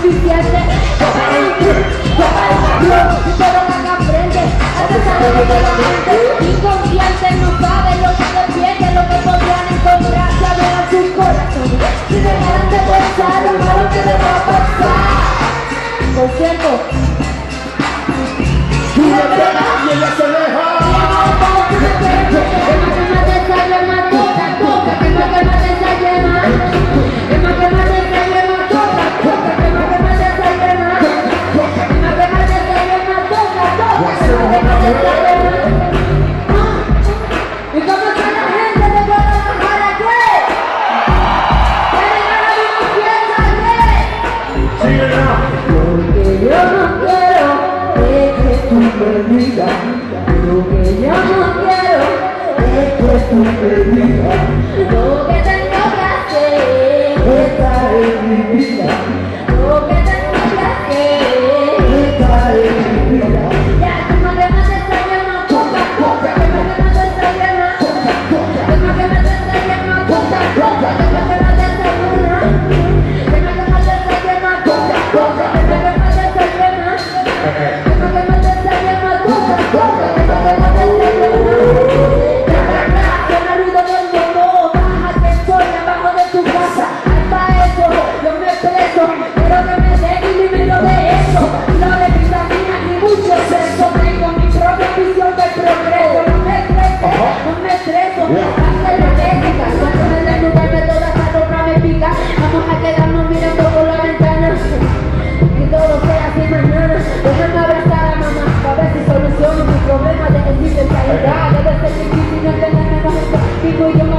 suficiente. Inconsciente no sabe lo que se pierde Lo que podrían encontrar. Si abrieran sus corazones Si dejaran de pensar lo malo que les va a pasar. Por cierto Y y se ve. tu perdida, lo que yo no quiero, esto es tu perdida, lo que tengo que hacer, esta es mi vida, lo que tengo que hacer. Thank you.